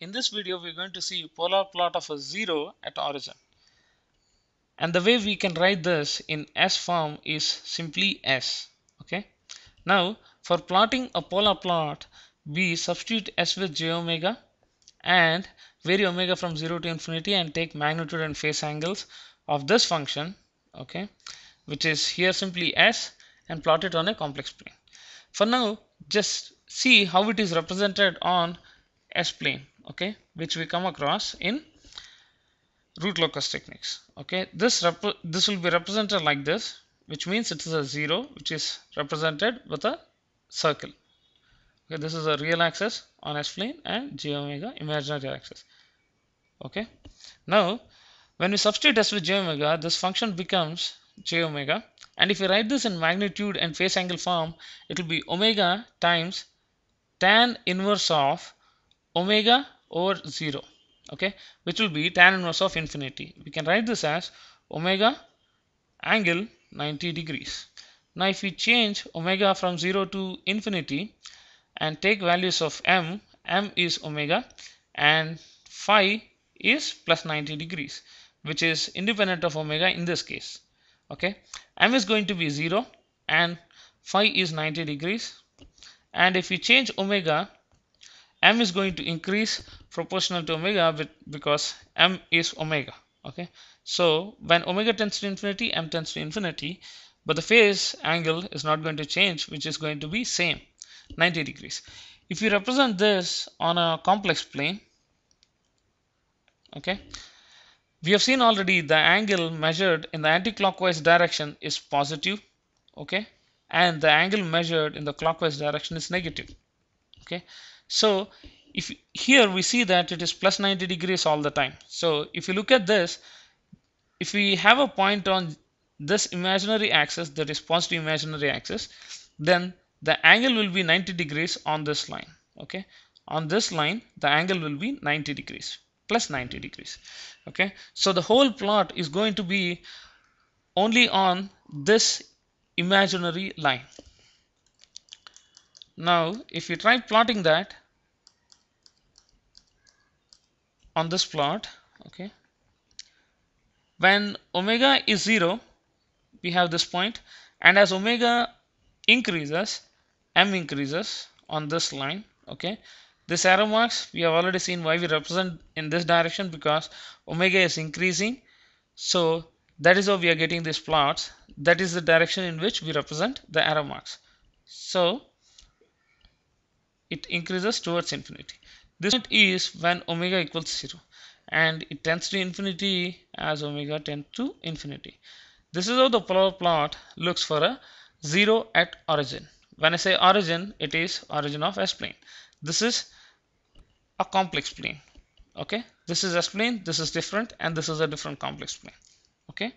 In this video, we're going to see polar plot of a zero at origin. And the way we can write this in S form is simply S. Okay. Now, for plotting a polar plot, we substitute S with j omega and vary omega from 0 to infinity and take magnitude and phase angles of this function, okay, which is here simply S and plot it on a complex plane. For now, just see how it is represented on S plane okay which we come across in root locus techniques okay. This this will be represented like this which means it is a zero which is represented with a circle. Okay this is a real axis on s plane and j omega imaginary axis okay. Now when we substitute s with j omega this function becomes j omega. And if we write this in magnitude and phase angle form it will be omega times tan inverse of omega over 0 okay which will be tan inverse of infinity. We can write this as omega angle 90 degrees. Now if we change omega from 0 to infinity and take values of m m is omega and phi is plus 90 degrees which is independent of omega in this case okay. m is going to be 0 and phi is 90 degrees. And if we change omega m is going to increase proportional to omega because m is omega okay? So when omega tends to infinity m tends to infinity but the phase angle is not going to change which is going to be same 90 degrees. If you represent this on a complex plane okay we have seen already the angle measured in the anti-clockwise direction is positive okay? And the angle measured in the clockwise direction is negative okay so if here we see that it is plus 90 degrees all the time. So if you look at this, if we have a point on this imaginary axis that is positive imaginary axis, then the angle will be 90 degrees on this line. Okay, on this line the angle will be 90 degrees plus 90 degrees. Okay, so the whole plot is going to be only on this imaginary line. Now, if you try plotting that on this plot, okay, when omega is 0, we have this point, and as omega increases, m increases on this line, okay. This arrow marks, we have already seen why we represent in this direction because omega is increasing. So that is how we are getting these plots. That is the direction in which we represent the arrow marks. So it increases towards infinity. This point is when omega equals 0 and it tends to infinity as omega tends to infinity. This is how the polar plot looks for a 0 at origin. When I say origin, it is origin of S-plane. This is a complex plane. Okay, this is S-plane, this is different and this is a different complex plane. Okay.